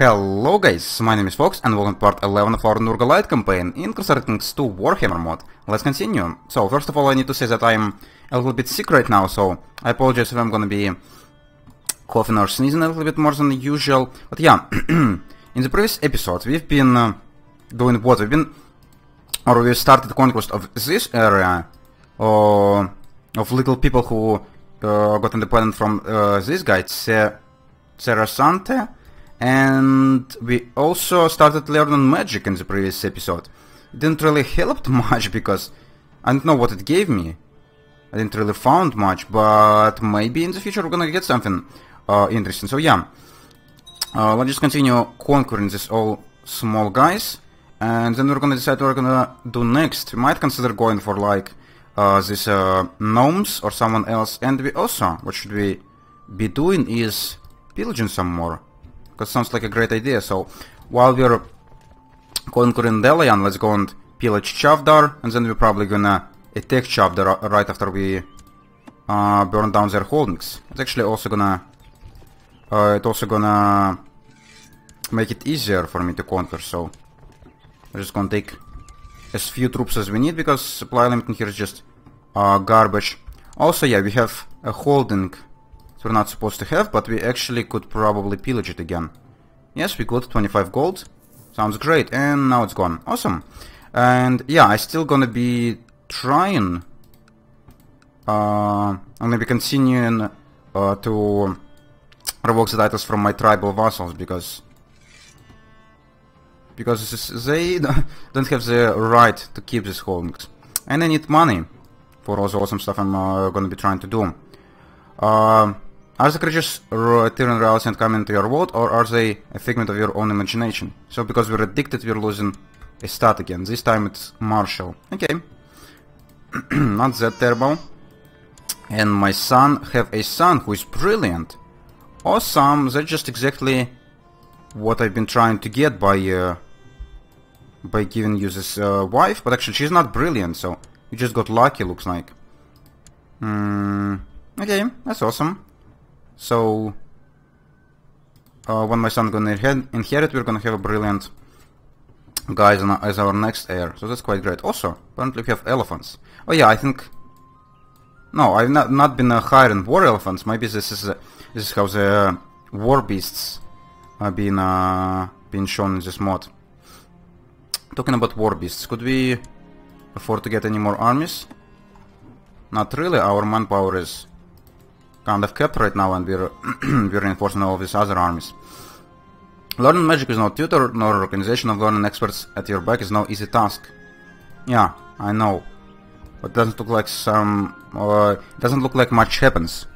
Hello guys, my name is Fox and welcome to part 11 of our Nurgle campaign in Crusader Kings 2 Warhammer mod. Let's continue. So, first of all I need to say that I'm a little bit sick right now, so I apologize if I'm gonna be coughing or sneezing a little bit more than usual. But yeah, in the previous episode we've been uh, doing what? We've been... or we started conquest of this area, or of little people who uh, got independent from uh, this guy, Cerasante, and we also started learning magic in the previous episode. It didn't really help much because I don't know what it gave me. I didn't really found much, but maybe in the future we're gonna get something uh, interesting. So yeah, uh, let's just continue conquering these all small guys, and then we're gonna decide what we're gonna do next. We might consider going for like uh, these uh, gnomes or someone else, and we also, what should we be doing is pillaging some more. Because sounds like a great idea. So while we're conquering Delian, let's go and pillage Chavdar, and then we're probably gonna attack Chavdar right after we uh, burn down their holdings. It's actually also gonna uh, it's also gonna make it easier for me to conquer. So we're just gonna take as few troops as we need because supply limit in here is just uh, garbage. Also, yeah, we have a holding we're not supposed to have, but we actually could probably pillage it again. Yes, we got 25 gold. Sounds great. And now it's gone. Awesome. And yeah, I'm still gonna be trying... Uh, I'm gonna be continuing uh, to revoke the titles from my tribal vassals because because they don't have the right to keep these holdings. And I need money for all the awesome stuff I'm uh, gonna be trying to do. Uh, are the creatures return reality and come into your world, or are they a figment of your own imagination? So because we're addicted, we're losing a stat again. This time it's martial. Okay. Not that terrible. And my son have a son who is brilliant. Awesome, that's just exactly what I've been trying to get by uh, by giving you this uh, wife, but actually she's not brilliant, so you just got lucky, looks like. Hmm. Okay, that's awesome. So, uh, when my son gonna inherit, we're gonna have a brilliant guy as, our next heir. So that's quite great. Also, apparently we have elephants. Oh yeah, I think... No, I've not, not been uh, hiring war elephants. Maybe this is uh, this is how the war beasts are being, uh, being shown in this mod. Talking about war beasts, could we afford to get any more armies? Not really, our manpower is kind of kept right now and we're, we're reinforcing all of these other armies. Learning magic is no tutor nor organization of learning experts at your back is no easy task. Yeah, I know. But doesn't look like some... Uh, doesn't look like much happens.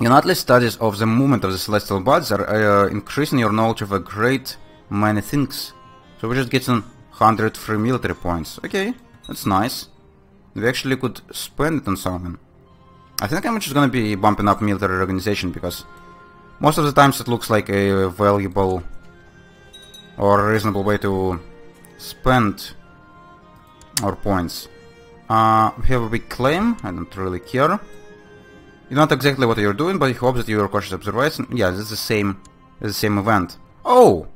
Unitely studies of the movement of the celestial bodies are uh, increasing your knowledge of a great many things. So we're just getting 100 free military points. Okay, that's nice. We actually could spend it on something. I think I'm just gonna be bumping up military organization because most of the times it looks like a valuable or reasonable way to spend our points. Uh, we have a big claim, I don't really care. You know not exactly what you're doing, but I hope that you're cautious observation. Yeah, this is the same, the same event. Oh!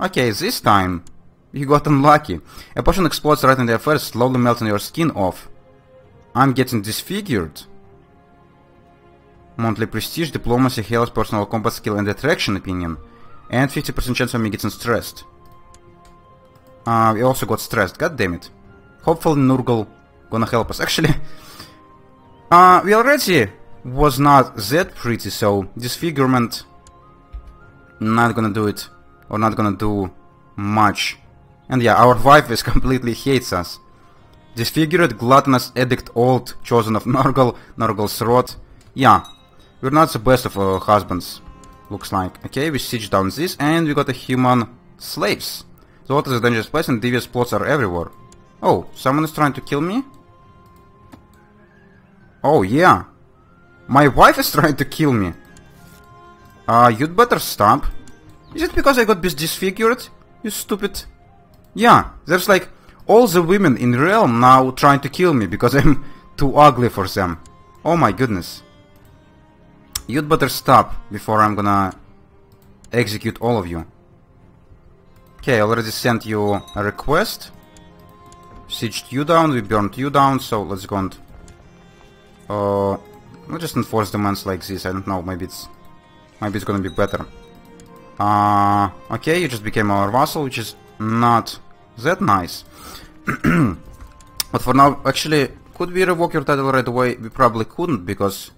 Okay, this time you got unlucky. A potion explodes right in the face, slowly melting your skin off. I'm getting disfigured. Monthly prestige, diplomacy, health, personal combat skill and attraction opinion. And 50% chance of me getting stressed. Uh, we also got stressed, god damn it. Hopefully Nurgle gonna help us. Actually, uh, we already was not that pretty, so disfigurement not gonna do it, or not gonna do much. And yeah, our wife is completely hates us. Disfigured, gluttonous, addict, old, chosen of Nurgle, Nurgle's rot. Yeah, we're not the best of uh, husbands, looks like. Okay, we siege down this, and we got a human slaves. So what is a dangerous place and devious plots are everywhere. Oh, someone is trying to kill me? Oh, yeah. My wife is trying to kill me. Uh, you'd better stop. Is it because I got disfigured? You stupid... Yeah, there's like all the women in realm now trying to kill me because I'm too ugly for them. Oh my goodness. You'd better stop before I'm gonna execute all of you. Okay, I already sent you a request. Sieged you down, we burned you down, so let's go and... Uh, we'll just enforce demands like this, I don't know, maybe it's... Maybe it's gonna be better. Uh, okay, you just became our vassal, which is not that nice. but for now, actually, could we revoke your title right away? We probably couldn't, because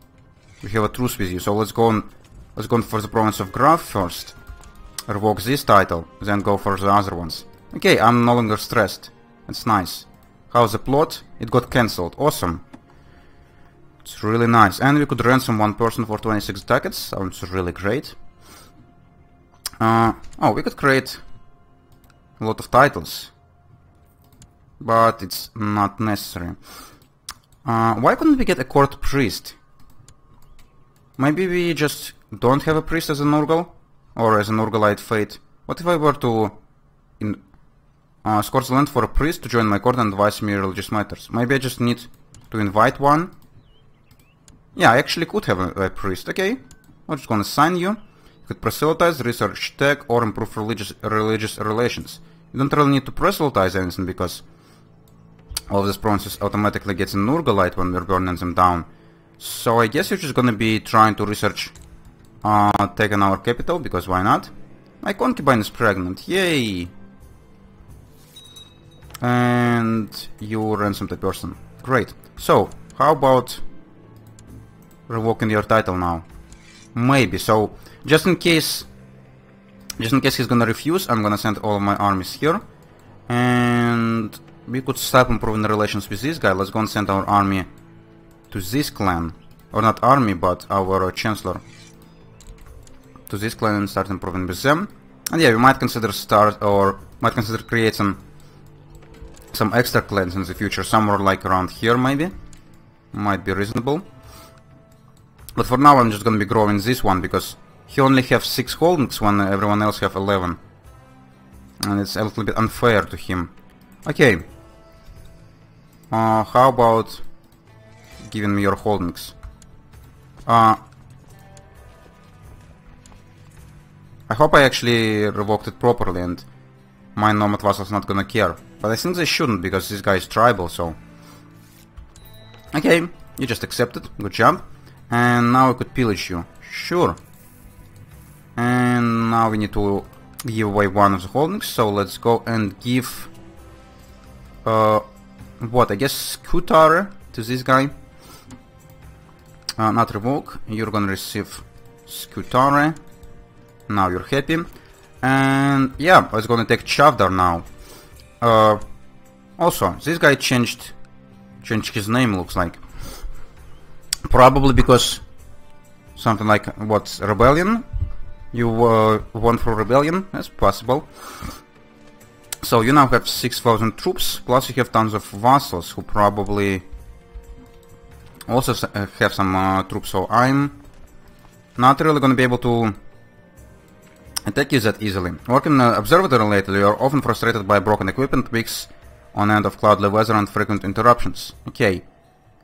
we have a truce with you. So let's go on, let's go on for the province of Graf first. Revoke this title, then go for the other ones. Okay, I'm no longer stressed. It's nice. How's the plot? It got cancelled. Awesome. It's really nice. And we could ransom one person for 26 ducats. Sounds really great. Uh, oh, we could create a lot of titles. But it's not necessary. Uh, why couldn't we get a court priest? Maybe we just don't have a priest as a Nurgle? Or as a Nurglite fate? What if I were to in, uh, the land for a priest to join my court and advise me religious matters? Maybe I just need to invite one? Yeah, I actually could have a, a priest. Okay, I'm just gonna sign you. You could proselytize, research tech, or improve religious religious relations. You don't really need to proselytize anything because all of these provinces automatically gets in Nurglite when we're burning them down. So I guess you're just gonna be trying to research uh, taking our capital, because why not? My concubine is pregnant, yay! And you ransom the person. Great. So, how about revoking your title now? Maybe. So, just in case, just in case he's gonna refuse, I'm gonna send all of my armies here. And we could start improving the relations with this guy. Let's go and send our army to this clan. Or not army, but our chancellor. To this clan and start improving with them. And yeah, we might consider start or might consider creating some extra clans in the future, somewhere like around here maybe. Might be reasonable. But for now I'm just gonna be growing this one because he only have 6 holdings when everyone else have 11. And it's a little bit unfair to him. Okay. Uh, how about giving me your holdings? Uh, I hope I actually revoked it properly and my Nomad Vassal's not gonna care. But I think they shouldn't because this guy is tribal, so... Okay, you just accepted, good job. And now I could pillage you. Sure. And now we need to give away one of the holdings, so let's go and give... Uh, what, I guess Skutare to this guy. Uh, not revoke, you're gonna receive Scutare. Now you're happy. And yeah, I was gonna take Chavdar now. Uh, also, this guy changed changed his name, looks like. Probably because something like, what, Rebellion? You uh, won for Rebellion? That's possible. So you now have 6,000 troops, plus you have tons of vassals who probably also uh, have some uh, troops, so I'm not really gonna be able to attack you that easily. Working uh, observatory lately, you are often frustrated by broken equipment, weeks on end of cloudly weather and frequent interruptions. Okay.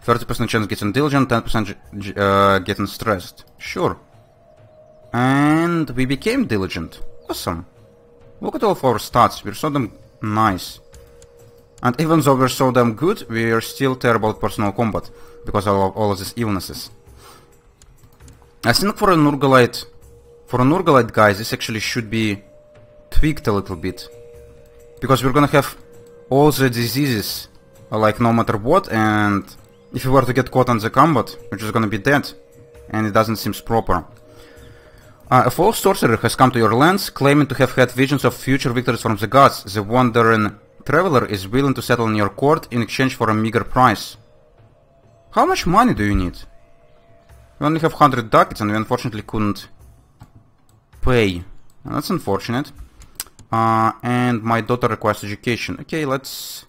30% chance getting diligent, 10% uh, getting stressed. Sure. And we became diligent. Awesome. Look at all of our stats, we're so damn nice. And even though we're so damn good, we are still terrible at personal combat, because of all of these illnesses. I think for a Nurglite, for a Nurglite guys, this actually should be tweaked a little bit. Because we're gonna have all the diseases, like no matter what, and if you were to get caught on the combat, you're just gonna be dead. And it doesn't seem proper. Uh, a false sorcerer has come to your lands, claiming to have had visions of future victories from the gods. The wandering traveler is willing to settle in your court in exchange for a meager price. How much money do you need? We only have 100 ducats and we unfortunately couldn't pay. That's unfortunate. Uh, and my daughter requires education. Okay, let's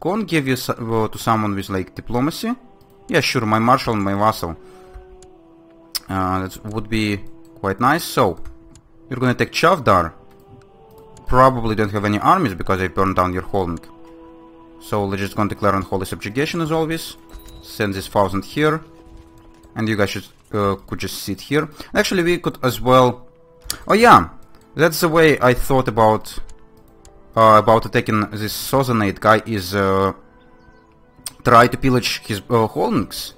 go and give you uh, to someone with like diplomacy. Yeah, sure, my marshal and my vassal. Uh, that would be Quite nice. So, you're gonna take Chavdar. Probably don't have any armies because I burned down your holding. So let's just go and declare unholy subjugation as always. Send this thousand here. And you guys should, uh, could just sit here. Actually, we could as well Oh yeah, that's the way I thought about uh, about attacking this Sozonate guy is uh, try to pillage his uh, holdings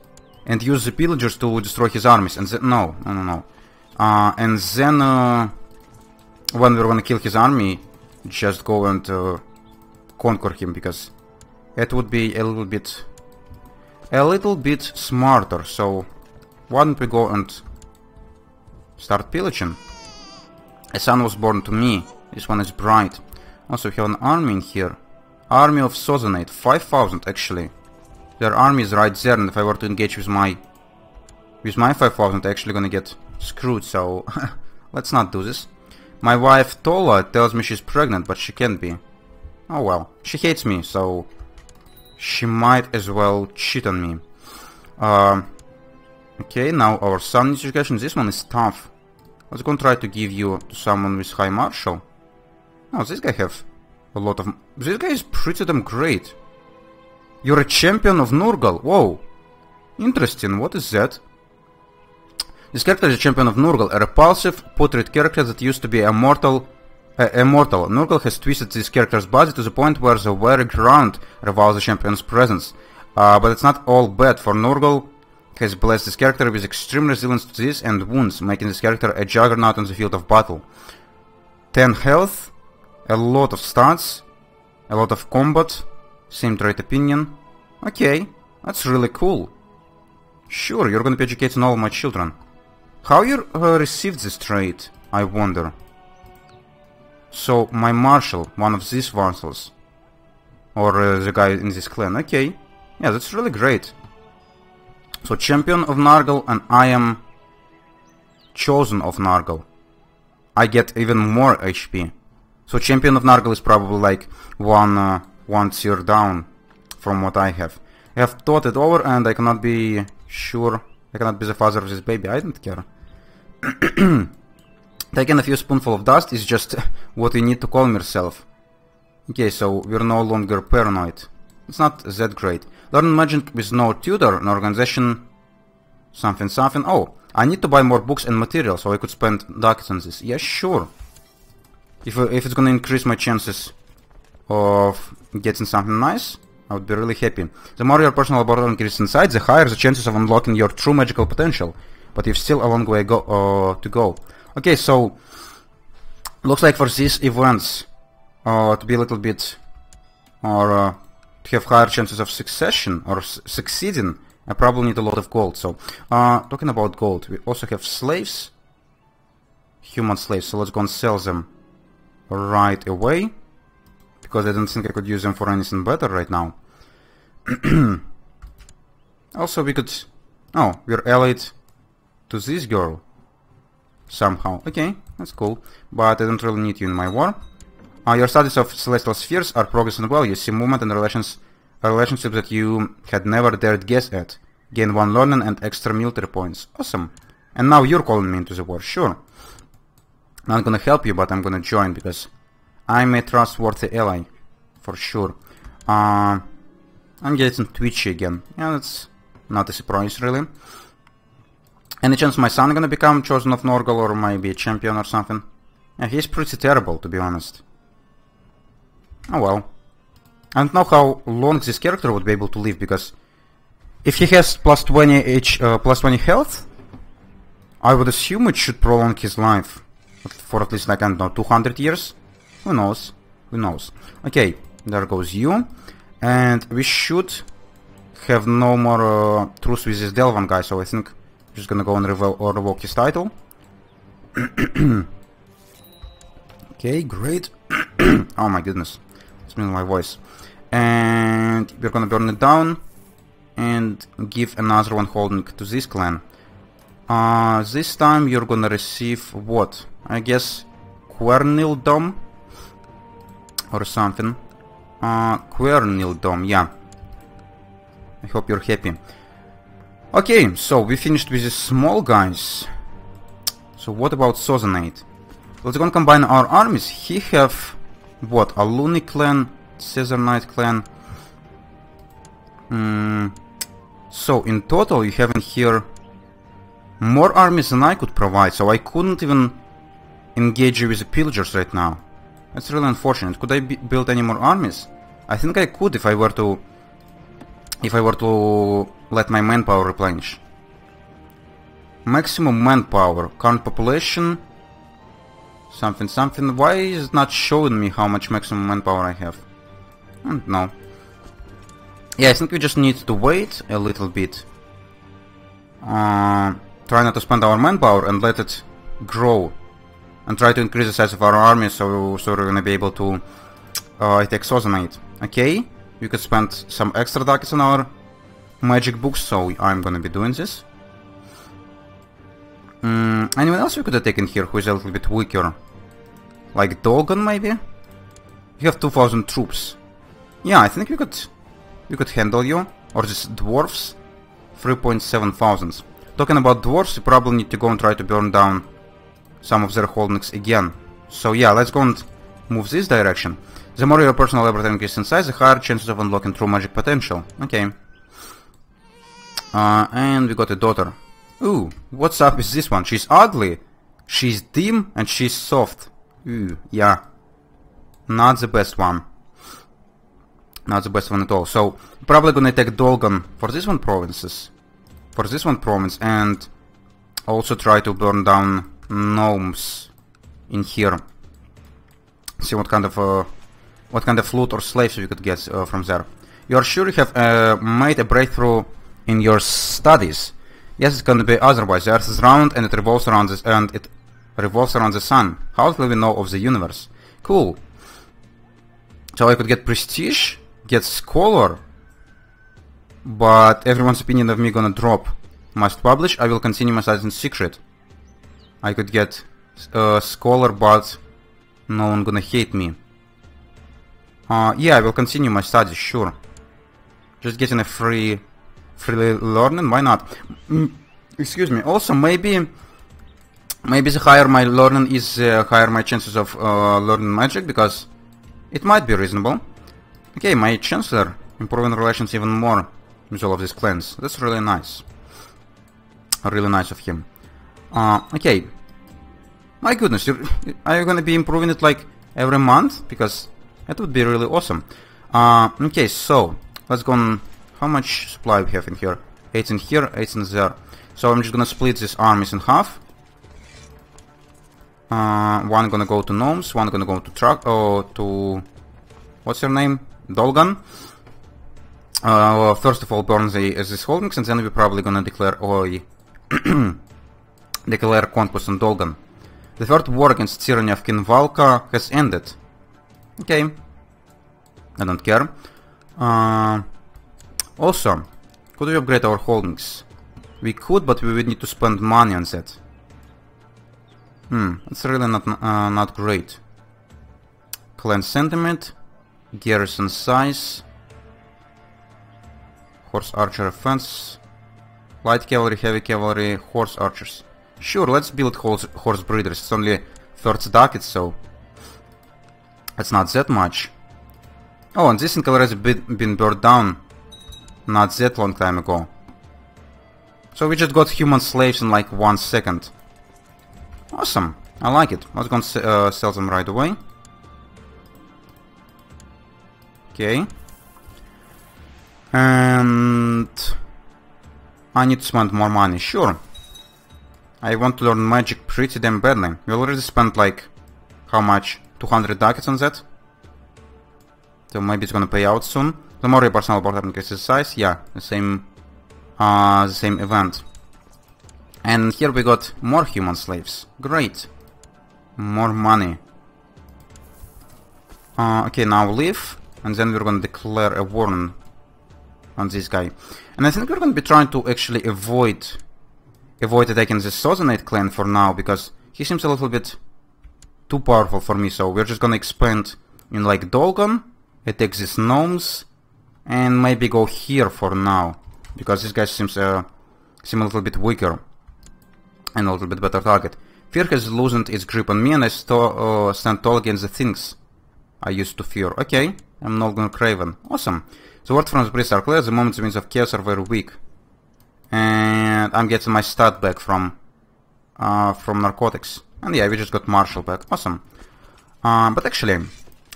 and use the pillagers to destroy his armies. And then no, no, no, no. Uh, and then uh, when we're gonna kill his army, just go and uh, conquer him because it would be a little bit a little bit smarter. So why don't we go and start pillaging? A son was born to me. This one is bright. Also, we have an army in here. Army of Sozonate, 5000 actually. Their army is right there, and if I were to engage with my with my 5000, I'm actually gonna get screwed, so let's not do this. My wife Tola tells me she's pregnant, but she can't be. Oh well, she hates me, so she might as well cheat on me. Uh, okay, now our needs education. This one is tough. Let's go and try to give you to someone with high martial. Oh, this guy have a lot of... This guy is pretty damn great. You're a champion of Nurgle. Whoa. Interesting. What is that? This character is a champion of Nurgle, a repulsive portrait character that used to be immortal. Uh, immortal. Nurgle has twisted this character's body to the point where the very ground reveals the champion's presence. Uh, but it's not all bad, for Nurgle has blessed this character with extreme resilience to this and wounds, making this character a juggernaut on the field of battle. 10 health, a lot of stats, a lot of combat, same trait opinion. Okay, that's really cool. Sure, you're gonna be educating all my children. How you uh, received this trait, I wonder. So, my marshal, one of these vassals. Or uh, the guy in this clan. Okay. Yeah, that's really great. So, champion of Nurgle and I am chosen of Nurgle. I get even more HP. So champion of Nurgle is probably like one uh, one tier down from what I have. I have thought it over and I cannot be sure. I cannot be the father of this baby. I don't care. Taking a few spoonful of dust is just what you need to calm yourself. Okay, so we're no longer paranoid. It's not that great. Learn magic with no tutor, an organization, something something. Oh, I need to buy more books and materials so I could spend ducats on this. Yes, sure. If, uh, if it's gonna increase my chances of getting something nice, I would be really happy. The more your personal laboratory increases inside, the higher the chances of unlocking your true magical potential. But you've still a long way go uh, to go. Okay, so looks like for these events uh, to be a little bit or uh, to have higher chances of succession or succeeding, I probably need a lot of gold. So uh, talking about gold, we also have slaves, human slaves. So let's go and sell them right away because I don't think I could use them for anything better right now. also, we could... Oh, we're allied to this girl. Somehow. Okay, that's cool. But I don't really need you in my war. Uh, your studies of celestial spheres are progressing well. You see movement and relations, relationships that you had never dared guess at. Gain one learning and extra military points. Awesome. And now you're calling me into the war. Sure. Not gonna help you, but I'm gonna join because I'm a trustworthy ally. For sure. Uh, I'm getting twitchy again. Yeah, that's not a surprise, really. Any chance my son gonna become chosen of Nurgle or maybe a champion or something? Yeah, he's pretty terrible, to be honest. Oh well. I don't know how long this character would be able to live, because if he has plus 20 H, uh, plus 20 health, I would assume it should prolong his life for at least like, I don't know, 200 years? Who knows? Who knows? Okay, there goes you. And we should have no more uh, truce with this Delvan guy, so I think just gonna go and revoke his title. okay, great. oh my goodness. It's been my voice. And we're gonna burn it down and give another one holding to this clan. Uh, this time you're gonna receive what? I guess Quernildom or something. Uh, Quernildom, yeah. I hope you're happy. Okay, so we finished with the small guys. So what about Sozonate? Let's go and combine our armies. He have what? A Luni clan, Caesar Knight clan. Mm. So in total you have in here more armies than I could provide, so I couldn't even engage you with the pillagers right now. That's really unfortunate. Could I build any more armies? I think I could if I were to... If I were to let my manpower replenish. Maximum manpower. Current population. Something, something. Why is not showing me how much maximum manpower I have? I don't know. Yeah, I think we just need to wait a little bit. Uh, try not to spend our manpower and let it grow. And try to increase the size of our army so, so we're gonna be able to uh, take Sozonate. Okay, we could spend some extra ducats on our magic books, so I'm gonna be doing this. Mm, anyone else we could have taken here who is a little bit weaker? Like Dolgan, maybe? You have 2000 troops. Yeah, I think we could we could handle you. Or just dwarfs. 3.7 thousands. Talking about dwarfs, you probably need to go and try to burn down some of their holdings again. So yeah, let's go and move this direction. The more your personal laboratory increases in size, the higher chances of unlocking true magic potential. Okay. Uh, and we got a daughter. Ooh, what's up with this one? She's ugly. She's dim and she's soft. Ooh, yeah. Not the best one. Not the best one at all. So, probably gonna take Dolgan for this one provinces. For this one province and also try to burn down gnomes in here. See what kind of uh, what kind of loot or slaves we could get uh, from there. You are sure you have uh, made a breakthrough in your studies? Yes, it's gonna be otherwise. The Earth is round and it revolves around this, and it revolves around the Sun. How will we know of the universe? Cool. So I could get prestige, get scholar, but everyone's opinion of me gonna drop. Must publish. I will continue my studies in secret. I could get uh, scholar, but no one gonna hate me. Uh, yeah, I will continue my studies, sure. Just getting a free free learning, why not? Excuse me. Also, maybe maybe the higher my learning is, uh, higher my chances of uh, learning magic, because it might be reasonable. Okay, my chancellor improving relations even more with all of these clans. That's really nice. Really nice of him. Uh, okay. My goodness, are you gonna be improving it like every month? Because that would be really awesome. Uh, okay, so let's go on how much supply we have in here? 8 in here, 8 in there. So I'm just gonna split these armies in half. Uh, one gonna go to gnomes, one gonna go to truck, oh, to what's your name? Dolgan. Uh, first of all, burn the these holdings, and then we're probably gonna declare oi, declare conquest on Dolgan. The third war against tyranny of King Valka has ended. Okay, I don't care. Uh, also, could we upgrade our holdings? We could, but we would need to spend money on that. Hmm, it's really not uh, not great. Clan sentiment, garrison size, horse archer offense, light cavalry, heavy cavalry, horse archers. Sure, let's build horse, horse breeders. It's only 30 ducats, so it's not that much. Oh, and this thing already been, burned down not that long time ago. So we just got human slaves in like one second. Awesome. I like it. Let's go and uh, sell them right away. Okay. And... I need to spend more money. Sure. I want to learn magic pretty damn badly. We already spent like... How much? 200 ducats on that? So maybe it's gonna pay out soon. The more personal board increases size, yeah, the same, uh, the same event. And here we got more human slaves. Great. More money. Uh, okay, now leave, and then we're gonna declare a war on this guy. And I think we're gonna be trying to actually avoid avoid attacking the Sozonate clan for now, because he seems a little bit too powerful for me, so we're just gonna expand in like Dolgan, attack these gnomes, and maybe go here for now because this guy seems uh, seem a little bit weaker and a little bit better target. Fear has loosened its grip on me and I uh, stand tall against the things I used to fear. Okay, I'm no longer craven. Awesome. The word from the priest are clear, the moments means of chaos are very weak. And I'm getting my stat back from uh, from narcotics. And yeah, we just got martial back. Awesome. Uh, but actually,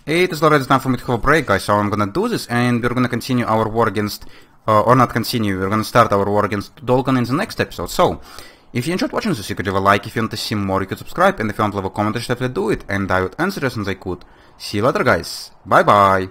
it is already time for me to have a break, guys, so I'm gonna do this, and we're gonna continue our war against, uh, or not continue, we're gonna start our war against Dolgan in the next episode. So, if you enjoyed watching this, you could leave a like, if you want to see more, you could subscribe, and if you want to leave a comment, just definitely do it, and I would answer as soon as I could. See you later, guys. Bye-bye.